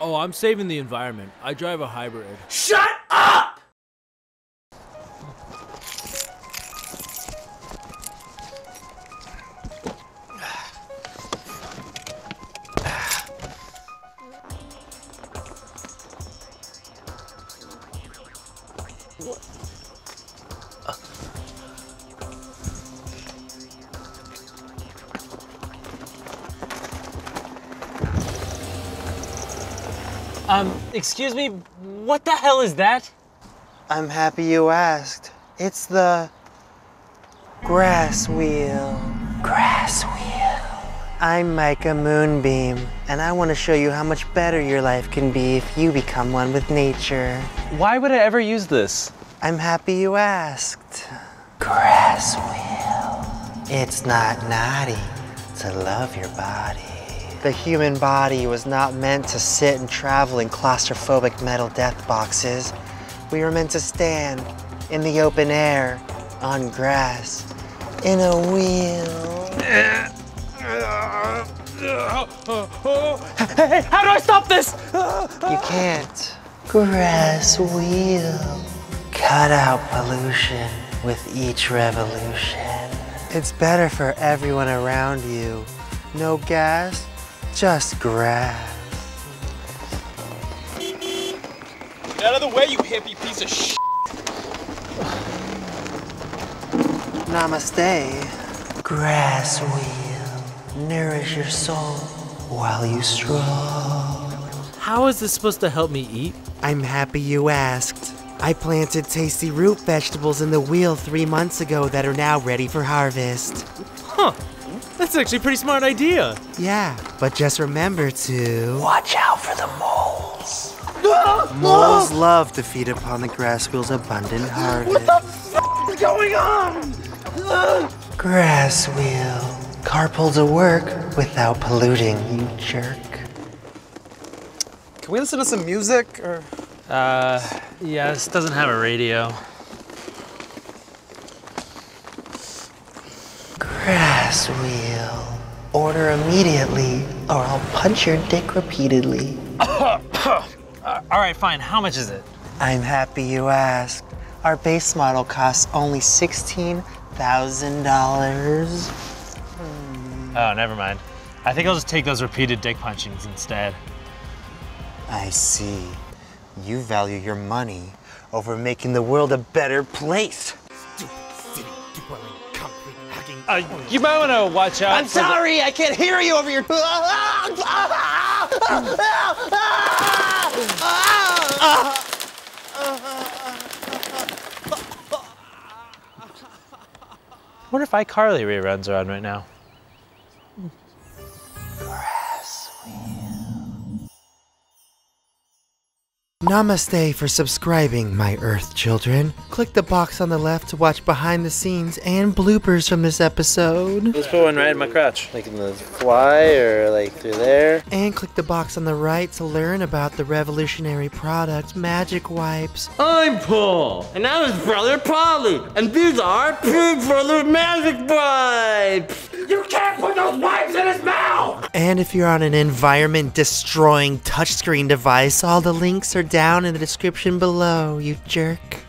Oh, I'm saving the environment. I drive a hybrid. Shut up! Um, excuse me, what the hell is that? I'm happy you asked. It's the grass wheel. Grass wheel. I'm Mykka Moonbeam, and I want to show you how much better your life can be if you become one with nature. Why would I ever use this? I'm happy you asked. Grass wheel. It's not naughty to love your body. The human body was not meant to sit and travel in claustrophobic metal death boxes. We were meant to stand in the open air, on grass, in a wheel. Hey, how do I stop this? You can't. Grass wheel. Cut out pollution with each revolution. It's better for everyone around you. No gas, just grass. Get out of the way, you hippie piece of shit. Namaste. Grass wheel. Nourish your soul while you stroll. How is this supposed to help me eat? I'm happy you asked. I planted tasty root vegetables in the wheel three months ago that are now ready for harvest. Huh. That's actually a pretty smart idea. Yeah, but just remember to watch out for the moles. Moles love to feed upon the grass wheel's abundant harvest. What the f- is going on? Grass wheel. Carpool to work without polluting, you jerk. Can we listen to some music or? Uh, yeah, this doesn't have a radio. Grass wheel. Order immediately, or I'll punch your dick repeatedly. Uh, all right, fine. How much is it? I'm happy you asked. Our base model costs only $16,000. Oh, never mind. I think I'll just take those repeated dick punchings instead. I see. You value your money over making the world a better place. Uh, you might want to watch out. I'm for the- sorry, I can't hear you over your. wonder if iCarly reruns are on right now. Namaste for subscribing, my Earth children. Click the box on the left to watch behind the scenes and bloopers from this episode. Let's put one right in my crotch. Like in the fly or like through there. And click the box on the right to learn about the revolutionary product Magic Wipes. I'm Paul, and I'm his brother Polly, and these are Big Brother Magic Wipes. You can't put those wipes in his mouth! And if you're on an environment destroying touchscreen device, all the links are down in the description below, you jerk.